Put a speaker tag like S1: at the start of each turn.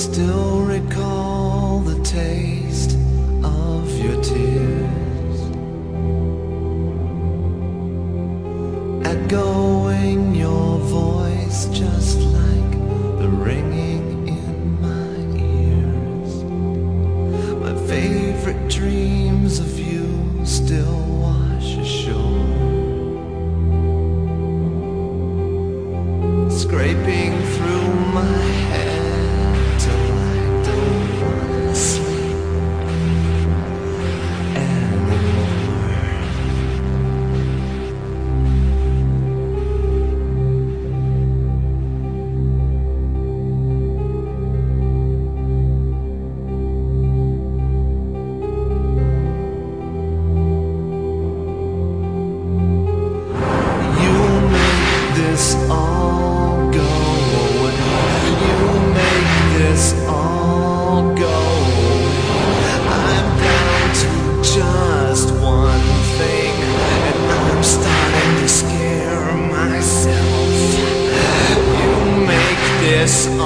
S1: still recall the taste of your tears. Echoing your voice just like the ringing in my ears. My favorite dreams of you still wash ashore. this